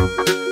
you.